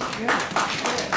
Yeah.